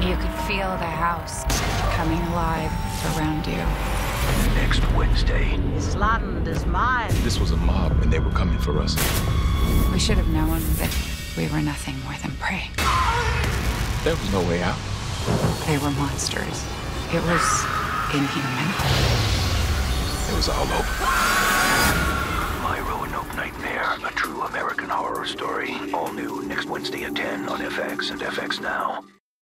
You could feel the house coming alive around you. Next Wednesday. This land is mine. This was a mob, and they were coming for us. We should have known that we were nothing more than prey. There was no way out. They were monsters. It was inhuman. It was all hope. My Roanoke Nightmare, a true American horror story. All new next Wednesday at 10 on FX and FX Now.